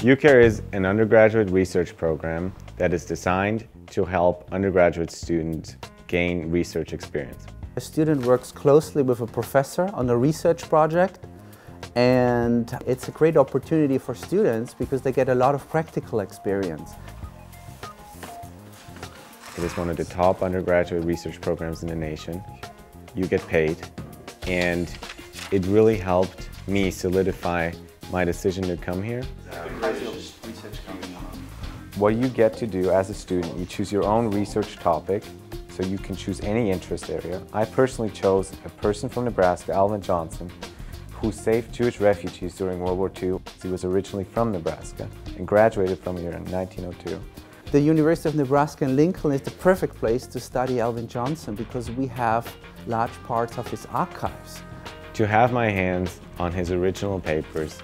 UCARE is an undergraduate research program that is designed to help undergraduate students gain research experience. A student works closely with a professor on a research project and it's a great opportunity for students because they get a lot of practical experience. It is one of the top undergraduate research programs in the nation. You get paid and it really helped me solidify my decision to come here. What you get to do as a student, you choose your own research topic, so you can choose any interest area. I personally chose a person from Nebraska, Alvin Johnson, who saved Jewish refugees during World War II. He was originally from Nebraska and graduated from here in 1902. The University of Nebraska in Lincoln is the perfect place to study Alvin Johnson because we have large parts of his archives. To have my hands on his original papers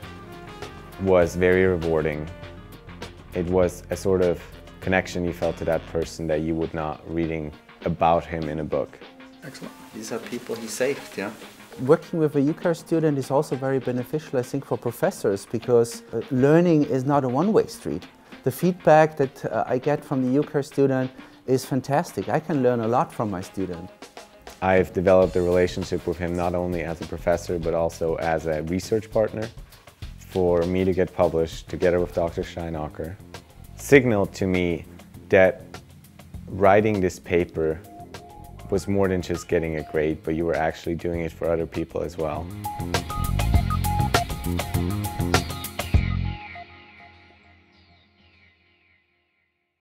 was very rewarding. It was a sort of connection you felt to that person that you would not reading about him in a book. Excellent. These are people he saved, yeah? Working with a UCARE student is also very beneficial, I think, for professors because uh, learning is not a one-way street. The feedback that uh, I get from the UCARE student is fantastic. I can learn a lot from my student. I've developed a relationship with him not only as a professor but also as a research partner for me to get published together with Dr. Steinacher. Signaled to me that writing this paper was more than just getting a grade, but you were actually doing it for other people as well. Mm-hmm.